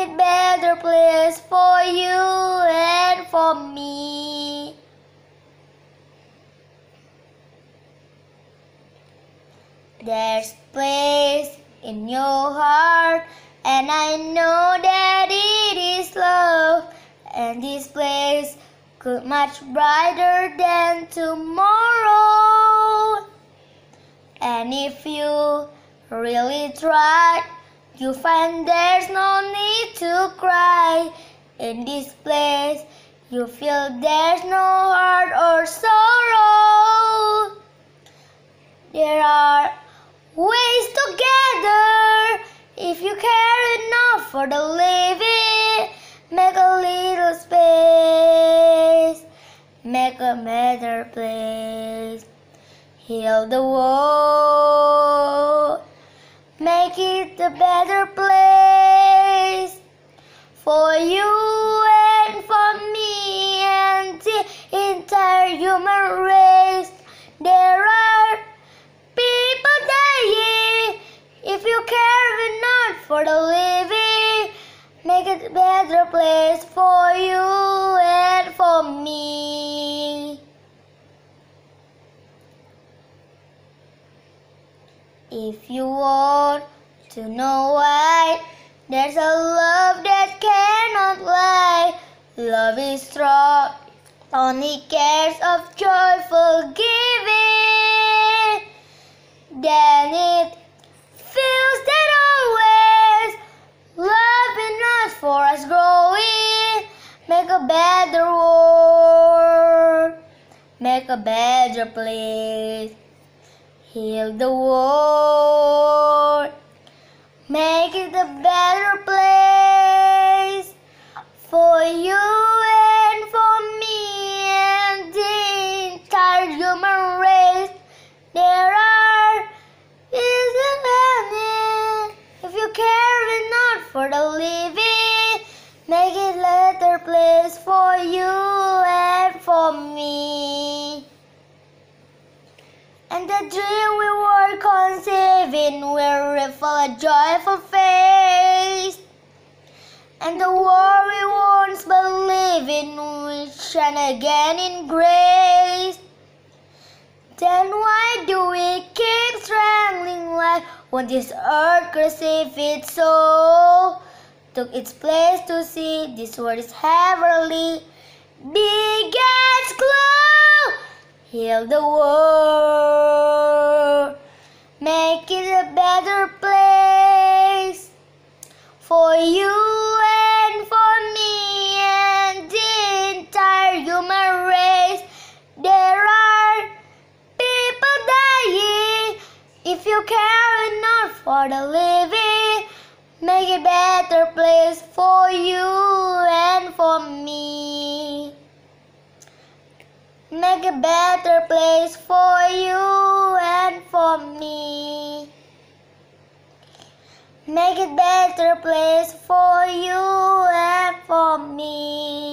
It better place for you and for me. There's place in your heart, and I know that it is love. And this place could much brighter than tomorrow. And if you really try, you find there's no need to cry. In this place, you feel there's no heart or sorrow. There are ways together if you care enough for the living. Make a little space, make a better place. Heal the world, make it a better place for you and for me and the entire human race. There are people dying. If you care enough for the living, make it a better place for you and for me. If you want to know why, there's a love that cannot lie. Love is strong, only cares of joyful giving. Then it feels that always love enough for us growing. Make a better world, make a better place. Heal the world, make it a better place for you and for me and the entire human race. There are isn't any if you care enough for the living, make it a better place for you and for me. And the dream we were conceiving will reveal a joyful face. And the war we once believed in will shine again in grace. Then why do we keep strangling life when this earth receive its soul? Took its place to see this world is heavenly. Biggest glow! Heal the world. You care enough for the living, make it better place for you and for me. Make a better place for you and for me. Make a better place for you and for me.